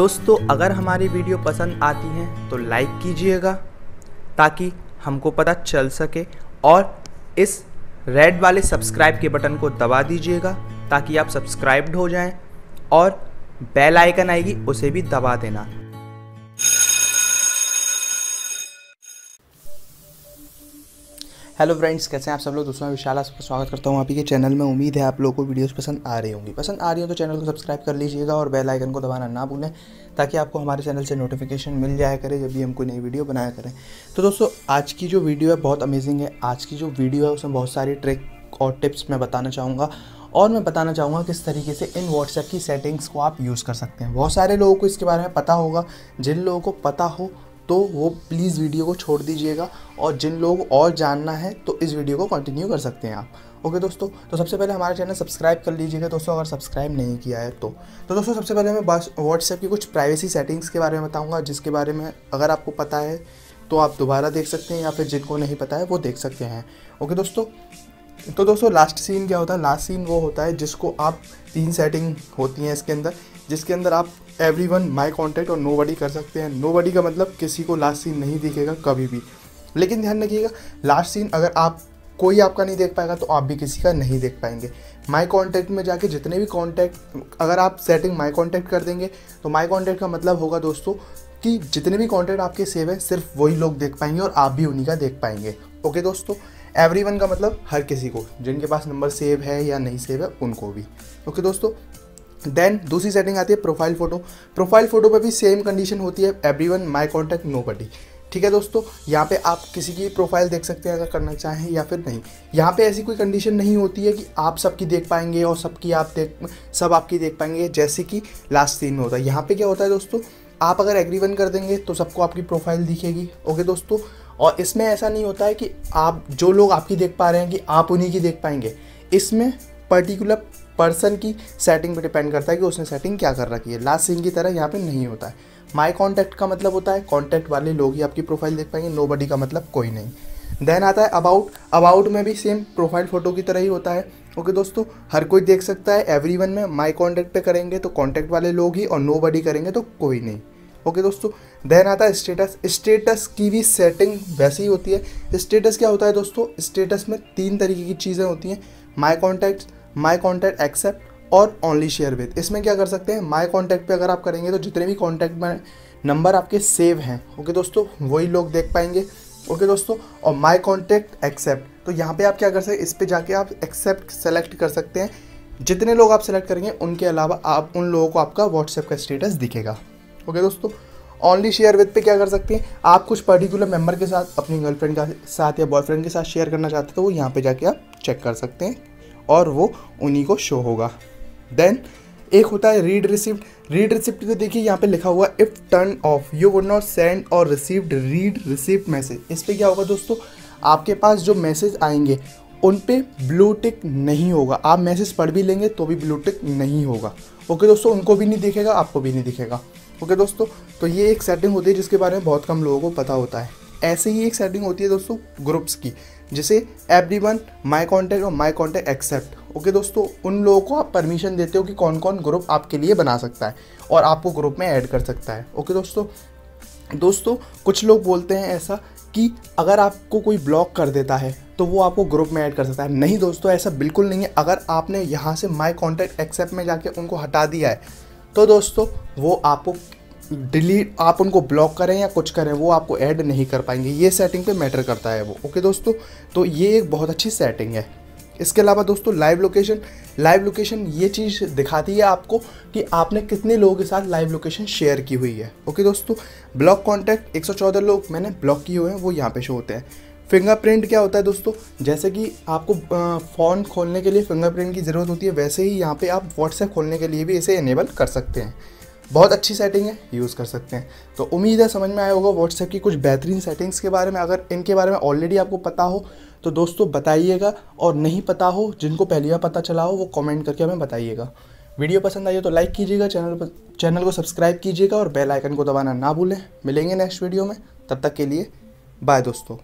दोस्तों, अगर हमारी वीडियो पसंद आती है तो लाइक कीजिएगा, ताकि हमको पता चल सके और इस रेड वाले सब्सक्राइब के बटन को दबा दीजिएगा, ताकि आप सब्सक्राइब्ड हो जाएँ और बेल आइकन आएगी, उसे भी दबा देना। हेलो फ्रेंड्स, कैसे हैं आप सब लोग? दोस्तों, मैं विशाल आपका स्वागत करता हूँ आप ही के चैनल में। उम्मीद है आप लोगों को वीडियोस पसंद आ रही होंगी। पसंद आ रही हो तो चैनल को सब्सक्राइब कर लीजिएगा और बेल आइकन को दबाना ना भूलें, ताकि आपको हमारे चैनल से नोटिफिकेशन मिल जाया करे जब भी हम कोई नई वीडियो बनाया करें। तो दोस्तों, आज की जो वीडियो है बहुत अमेजिंग है। आज की जो वीडियो है उसमें बहुत सारी ट्रिक और टिप्स मैं बताना चाहूँगा। और मैं बताना चाहूँगा किस तरीके से इन व्हाट्सएप की सेटिंग्स को आप यूज़ कर सकते हैं। बहुत सारे लोगों को इसके बारे में पता होगा। जिन लोगों को पता हो तो वो प्लीज़ वीडियो को छोड़ दीजिएगा और जिन लोगों और जानना है तो इस वीडियो को कंटिन्यू कर सकते हैं आप। ओके दोस्तों तो सबसे पहले हमारे चैनल सब्सक्राइब कर लीजिएगा। दोस्तों, अगर सब्सक्राइब नहीं किया है तो। तो दोस्तों, सबसे पहले मैं बस व्हाट्सएप की कुछ प्राइवेसी सेटिंग्स के बारे में बताऊँगा, जिसके बारे में अगर आपको पता है तो आप दोबारा देख सकते हैं या फिर जिनको नहीं पता है, वो देख सकते हैं। ओके दोस्तों तो दोस्तों लास्ट सीन क्या होता है? लास्ट सीन वो होता है जिसको आप तीन सेटिंग होती हैं इसके अंदर। जिसके अंदर आप एवरी वन माई कॉन्टैक्ट और नो बडी कर सकते हैं। नो बडी का मतलब किसी को लास्ट सीन नहीं दिखेगा कभी भी। लेकिन ध्यान रखिएगा लास्ट सीन अगर आप, कोई आपका नहीं देख पाएगा तो आप भी किसी का नहीं देख पाएँगे। माई कॉन्टैक्ट में जाके जितने भी कॉन्टैक्ट अगर आप सेटिंग माई कॉन्टैक्ट कर देंगे तो माई कॉन्टैक्ट का मतलब होगा दोस्तों कि जितने भी कॉन्टैक्ट आपके सेव है, सिर्फ़ वही लोग देख पाएँगे और आप भी उन्हीं का देख पाएँगे। ओके दोस्तों एवरी वन का मतलब हर किसी को, जिनके पास नंबर सेव है या नहीं सेव है, उनको भी। ओके दोस्तों देन दूसरी सेटिंग आती है प्रोफ़ाइल फ़ोटो प्रोफ़ाइल फ़ोटो पे भी सेम कंडीशन होती है. Every one my contact nobody ठीक है दोस्तों? यहाँ पे आप किसी की प्रोफ़ाइल देख सकते हैं, अगर करना चाहें या फिर नहीं. यहाँ पे ऐसी कोई कंडीशन नहीं होती है कि आप सबकी देख पाएँगे और सबकी आप देख, सब आपकी देख पाएँगे, जैसे कि लास्ट सीन में होता है. यहाँ पे क्या होता है दोस्तों? आप अगर एग्री वन कर देंगे तो सबको आपकी प्रोफ़ाइल दिखेगी. ओके दोस्तों? और इसमें ऐसा नहीं होता है कि आप, जो लोग आपकी देख पा रहे हैं कि आप उन्हीं की देख पाएँगे. इसमें पर्टिकुलर पर्सन की सेटिंग पे डिपेंड करता है कि उसने सेटिंग क्या कर रखी है। लास्ट सीन की तरह यहाँ पे नहीं होता है। माई कॉन्टैक्ट का मतलब होता है कॉन्टैक्ट वाले लोग ही आपकी प्रोफ़ाइल देख पाएँगे नो का मतलब कोई नहीं। देन आता है अबाउट अबाउट में भी सेम प्रोफ़ाइल फ़ोटो की तरह ही होता है। ओके okay, दोस्तों हर कोई देख सकता है एवरी वन में माई कॉन्टैक्ट पे करेंगे तो कॉन्टैक्ट वाले लोग ही और नो बडी करेंगे तो कोई नहीं। ओके okay, दोस्तों देन आता है स्टेटस स्टेटस की भी सेटिंग वैसी ही होती है। स्टेटस क्या होता है दोस्तों? स्टेटस में तीन तरीके की चीज़ें होती हैं। My contact my contact except और ओनली शेयर विद इसमें क्या कर सकते हैं? माई कॉन्टैक्ट पे अगर आप करेंगे तो जितने भी कॉन्टैक्ट में नंबर आपके सेव हैं ओके दोस्तों, वही लोग देख पाएँगे ओके दोस्तों, और माई कॉन्टैक्ट एक्सेप्ट तो यहाँ पे आप क्या कर सकते हैं? इस पर जाके आप एक्सेप्ट सेलेक्ट कर सकते हैं। जितने लोग आप सेलेक्ट करेंगे, उनके अलावा आप, उन लोगों को आपका व्हाट्सएप का स्टेटस दिखेगा ओके दोस्तों। ओनली शेयर विद पे क्या कर सकते हैं? आप कुछ पर्टिकुलर मेंबर के साथ, अपनी गर्लफ्रेंड का साथ या बॉयफ्रेंड के साथ शेयर करना चाहते हैं तो वो यहाँ पे जाके आप चेक कर सकते हैं। और वो उन्हीं को शो होगा। देन एक होता है रीड रिसिप्ट रीड रिसिप्ट को देखिए यहाँ पे लिखा हुआ if turn off you would not send or received read receipt message इस पर क्या होगा दोस्तों? आपके पास जो मैसेज आएँगे, उन पर ब्लू टिक नहीं होगा। आप मैसेज पढ़ भी लेंगे तो भी ब्लू टिक नहीं होगा। ओके दोस्तों, उनको भी नहीं दिखेगा, आपको भी नहीं दिखेगा। ओके दोस्तों तो ये एक सेटिंग होती है जिसके बारे में बहुत कम लोगों को पता होता है। ऐसे ही एक सेटिंग होती है दोस्तों ग्रुप्स की। जैसे एवरी वन माई कॉन्टैक्ट और माई कॉन्टैक्ट एक्सेप्ट ओके दोस्तों, उन लोगों को आप परमिशन देते हो कि कौन कौन ग्रुप आपके लिए बना सकता है और आपको ग्रुप में ऐड कर सकता है। ओके दोस्तों दोस्तों, कुछ लोग बोलते हैं ऐसा कि अगर आपको कोई ब्लॉक कर देता है तो वो आपको ग्रुप में ऐड कर सकता है। नहीं दोस्तों, ऐसा बिल्कुल नहीं है। अगर आपने यहाँ से माई कॉन्टैक्ट एक्सेप्ट में जाके उनको हटा दिया है तो दोस्तों, वो आपको डिलीट, आप उनको ब्लॉक करें या कुछ करें, वो आपको ऐड नहीं कर पाएँगे। ये सेटिंग पे मैटर करता है वो। ओके दोस्तों? तो ये एक बहुत अच्छी सेटिंग है। इसके अलावा दोस्तों लाइव लोकेशन लाइव लोकेशन ये चीज़ दिखाती है आपको कि आपने कितने लोगों के साथ लाइव लोकेशन शेयर की हुई है। ओके दोस्तों? ब्लॉक कॉन्टैक्ट 114 लोग मैंने ब्लॉक किए हुए हैं, वो यहाँ पे शो होते हैं। फिंगरप्रिंट क्या होता है दोस्तों? जैसे कि आपको फ़ोन खोलने के लिए फिंगरप्रिंट की ज़रूरत होती है, वैसे ही यहाँ पे आप व्हाट्सएप खोलने के लिए भी इसे इनेबल कर सकते हैं। बहुत अच्छी सेटिंग है यूज़ कर सकते हैं। तो उम्मीद है समझ में आया होगा व्हाट्सएप की कुछ बेहतरीन सेटिंग्स के बारे में। अगर इनके बारे में ऑलरेडी आपको पता हो तो दोस्तों बताइएगा। और नहीं पता हो, जिनको पहली बार पता चला हो, वो कमेंट करके हमें बताइएगा। वीडियो पसंद आई हो तो लाइक कीजिएगा चैनल पर चैनल को सब्सक्राइब कीजिएगा और बेल आइकन को दबाना ना भूलें। मिलेंगे नेक्स्ट वीडियो में। तब तक के लिए बाय दोस्तों।